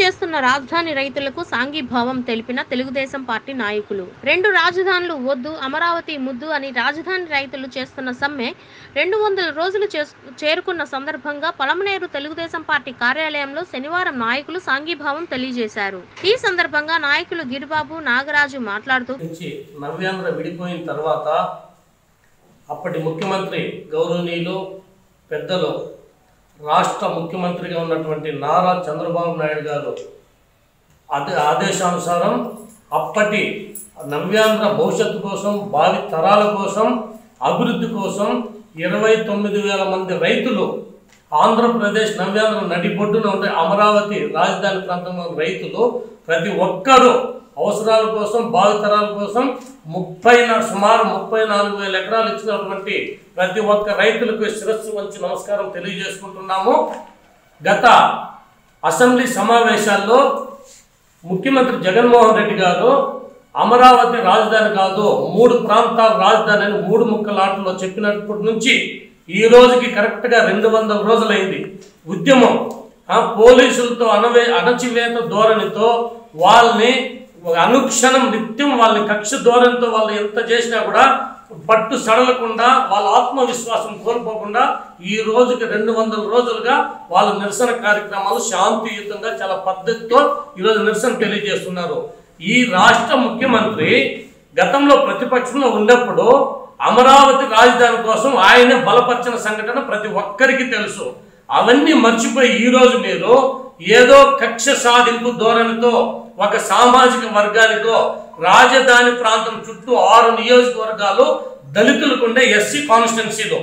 చేస్తున్న రాజధాని రైతులకు సాంఘీభావం తెలిపిన తెలుగుదేశం పార్టీ నాయకులు. రెండు రాజధానులు వద్దు అమరావతి ముద్దు అని రాజధాని రైతులు చేస్తున్న సమ్మె రెండు వందల రోజులు చేరుకున్న సందర్భంగా పలమనేరు తెలుగుదేశం పార్టీ కార్యాలయంలో శనివారం నాయకులు సాంఘీభావం తెలియజేశారు. ఈ సందర్భంగా నాయకులు గిరిబాబు నాగరాజు మాట్లాడుతూ నవ్యాంధ్ర విడిపోయిన తర్వాత అప్పటి ముఖ్యమంత్రి గౌరవనీయులు పెద్దలు రాష్ట్ర ముఖ్యమంత్రిగా ఉన్నటువంటి నారా చంద్రబాబు నాయుడు గారు అదే ఆదేశానుసారం అప్పటి నవ్యాంధ్ర భవిష్యత్తు కోసం భావి తరాల కోసం అభివృద్ధి కోసం ఇరవై తొమ్మిది వేల మంది రైతులు ఆంధ్రప్రదేశ్ నవ్యాంధ్ర నడిబొడ్డున ఉండే అమరావతి రాజధాని ప్రాంతంలో రైతులు ప్రతి ఒక్కరూ అవసరాల కోసం భావితరాల కోసం ముప్పై సుమారు ముప్పై నాలుగు వేల ఎకరాలు ఇచ్చినటువంటి ప్రతి ఒక్క రైతులకు శిరస్సు వంచి నమస్కారం తెలియజేసుకుంటున్నాము. గత అసెంబ్లీ సమావేశాల్లో ముఖ్యమంత్రి జగన్మోహన్ రెడ్డి గారు అమరావతి రాజధాని కాదు మూడు ప్రాంతాల రాజధాని అని మూడు ముక్కలాటలో చెప్పినప్పటి నుంచి ఈ రోజుకి కరెక్ట్గా రెండు వందల రోజులైంది. ఉద్యమం పోలీసులతో అనవే అణచివేత ధోరణితో వాళ్ళని అనుక్షణం నిత్యం వాళ్ళని కక్ష దూరంతో వాళ్ళు ఎంత చేసినా కూడా పట్టు సడలకుండా వాళ్ళ ఆత్మవిశ్వాసం కోల్పోకుండా ఈ రోజుకి రెండు వందల రోజులుగా వాళ్ళ నిరసన కార్యక్రమాలు శాంతియుతంగా చాలా పద్ధతితో ఈరోజు నిరసన తెలియజేస్తున్నారు. ఈ రాష్ట్ర ముఖ్యమంత్రి గతంలో ప్రతిపక్షంలో ఉన్నప్పుడు అమరావతి రాజధాని కోసం ఆయన బలపరిచిన సంఘటన ప్రతి ఒక్కరికి తెలుసు. అవన్నీ మర్చిపోయి ఈ రోజు మీరు ఏదో కక్ష సాధింపు ధోరణితో ఒక సామాజిక వర్గానికో రాజధాని ప్రాంతం చుట్టూ ఆరు నియోజకవర్గాలు దళితులకుండే ఎస్సీ కాన్స్టిట్యున్సీలో.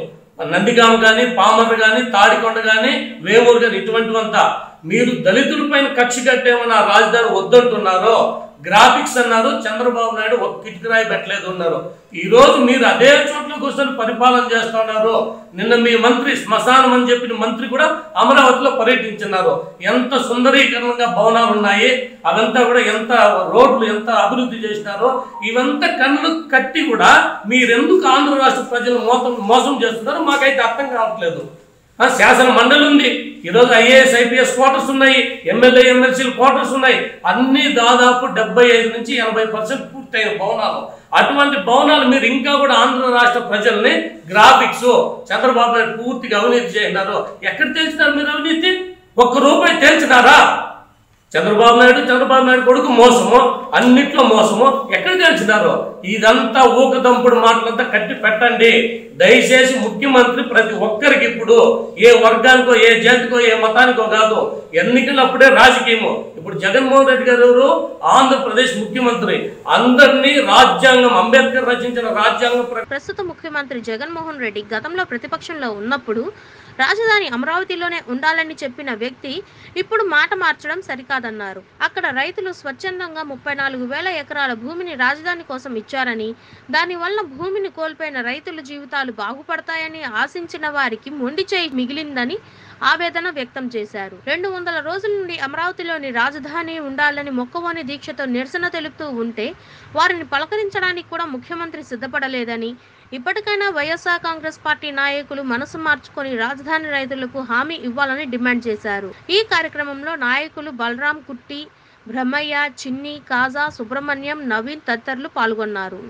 నందిగామ కానీ పామర్ కానీ తాడికొండ కానీ వేమూరు కానీ ఇటువంటివంతా మీరు దళితులపైన కక్ష కట్టేమని రాజధాని వద్దంటున్నారో గ్రాఫిక్స్ అన్నారు చంద్రబాబు నాయుడు ఒక కిటికరాయి పెట్టలేదు అన్నారు. ఈరోజు మీరు అదే చోట్ల కూర్చొని పరిపాలన చేస్తున్నారు. నిన్న మీ మంత్రి శ్మశానం అని చెప్పిన మంత్రి కూడా అమరావతిలో పర్యటించున్నారు ఎంత సుందరీకరణంగా భవనాలు ఉన్నాయి అవంతా కూడా ఎంత రోడ్లు ఎంత అభివృద్ధి చేసినారో ఇవంతా కన్ను కట్టి కూడా మీరెందుకు ఆంధ్ర రాష్ట్ర ప్రజలు మోసం మోసం చేస్తున్నారో? మాకైతే అర్థం కావట్లేదు. శాసన మండలి ఉంది. ఈరోజు ఐఏఎస్ ఐపీఎస్ క్వార్టర్స్ ఉన్నాయి. ఎమ్మెల్యే ఎమ్మెల్సీలు క్వార్టర్స్ ఉన్నాయి. అన్ని దాదాపు డెబ్బై ఐదు నుంచి ఎనభై పర్సెంట్ పూర్తయిన భవనాలు. అటువంటి భవనాలు మీరు ఇంకా కూడా ఆంధ్ర రాష్ట్ర ప్రజల్ని గ్రాఫిక్స్ చంద్రబాబు నాయుడు పూర్తిగా అవినీతి చేసినారు ఎక్కడ తెలిసినారు మీరు అవినీతి? ఒక్క రూపాయి తెలిసినారా చంద్రబాబు నాయుడు చంద్రబాబు నాయుడు కొడుకు మోసము అన్నిట్లో మోసము. ఎక్కడ తెలిసినారు ఇదంతా ఊకదంపుడు మాటలంతా కట్టి పెట్టండి. దయచేసి ముఖ్యమంత్రి ప్రతి ఒక్క ఇప్పుడు ఏ వర్గానికో ఏ జాతికో ఏ మతానికో కాదు ఎన్నికలప్పుడే రాజకీయము. ఇప్పుడు జగన్మోహన్ రెడ్డి గారు ఆంధ్రప్రదేశ్ ముఖ్యమంత్రి. అందరినీ రాజ్యాంగం అంబేద్కర్ రచించిన రాజ్యాంగం ప్రస్తుత ముఖ్యమంత్రి జగన్మోహన్ రెడ్డి గతంలో ప్రతిపక్షంలో ఉన్నప్పుడు రాజధాని అమరావతిలోనే ఉండాలని చెప్పిన వ్యక్తి ఇప్పుడు మాట మార్చడం సరికాదన్నారు. అక్కడ రైతులు స్వచ్ఛందంగా ముప్పై నాలుగు వేల ఎకరాల భూమిని రాజధాని కోసం ఇచ్చారని దానివల్ల భూమిని కోల్పోయిన రైతుల జీవితాలు బాగుపడతాయని ఆశించిన వారికి మొండి చేయి మిగిలిందని ఆవేదన వ్యక్తం చేశారు. రెండు వందల రోజుల నుండి అమరావతిలోని రాజధాని ఉండాలని మొక్కవోని దీక్షతో నిరసన తెలుపుతూ ఉంటే వారిని పలకరించడానికి కూడా ముఖ్యమంత్రి సిద్ధపడలేదని ఇప్పటికైనా వైఎస్ఆర్ కాంగ్రెస్ పార్టీ నాయకులు మనసు మార్చుకొని రాజధాని రైతులకు హామీ ఇవ్వాలని డిమాండ్ చేశారు. ఈ కార్యక్రమంలో నాయకులు బలరాం కుట్టి బ్రహ్మయ్య చిన్ని కాజా సుబ్రహ్మణ్యం నవీన్ తదితరులు పాల్గొన్నారు.